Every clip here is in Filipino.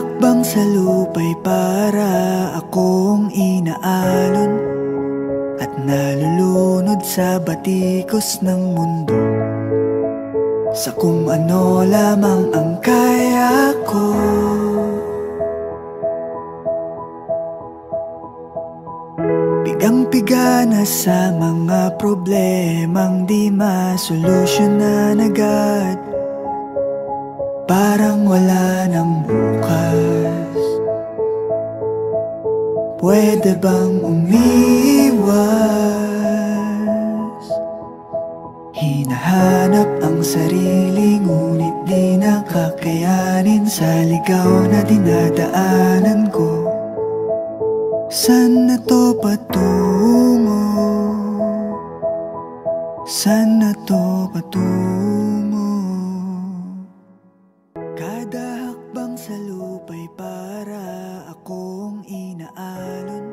hakbang sa lupa'y para akong inaalon At nalulunod sa batikos ng mundo. Sa kung ano lamang ang kaya ko. Pigang-piga na sa mga problemang di masolusyonan agad Parang wala nang bukas Pwede bang umiwas? Hinahanap ang sarili Ngunit di nakakayanin Sa ligaw na dinadaanan ko San na to patungo? San na to patungo? Sa lupa'y para akong inaalon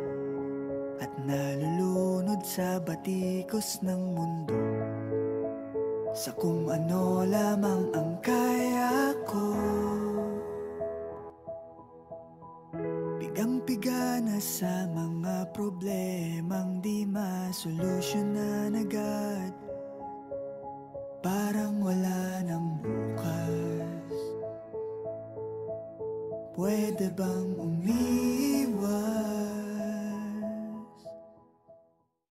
At nalulunod sa batikos ng mundo. Sa kung ano lamang ang kaya ko. Pigang-piga na sa mga problemang di masolusyonan agad Parang wala nang Pwede bang umiwas?